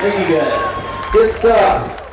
Thank you guys. Good stuff.